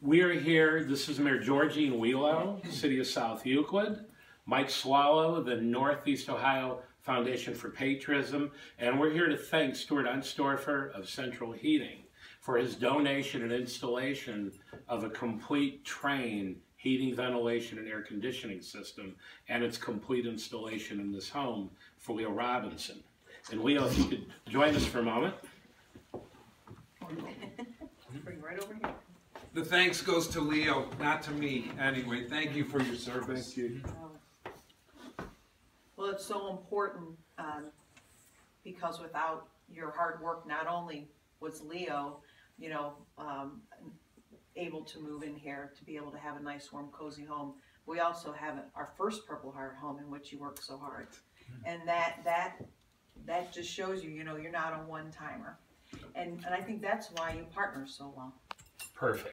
We are here, this is Mayor Georgine Welo, City of South Euclid, Mike Swallow, the Northeast Ohio Foundation for Patriotism, and we're here to thank Stuart Unstorfer of Central Heating for his donation and installation of a complete Trane heating, ventilation, and air conditioning system, and its complete installation in this home for Leo Robinson. And Leo, if you could join us for a moment. Bring right over here. The thanks goes to Leo, not to me. Anyway, thank you for your service. Thank you. Well, it's so important, um, because without your hard work, not only was Leo, you know, um, able to move in here, to be able to have a nice, warm, cozy home, we also have our first Purple Heart home in which you worked so hard. And that, that, that just shows you, you know, you're not a one-timer. And, and I think that's why you partner so well. Perfect.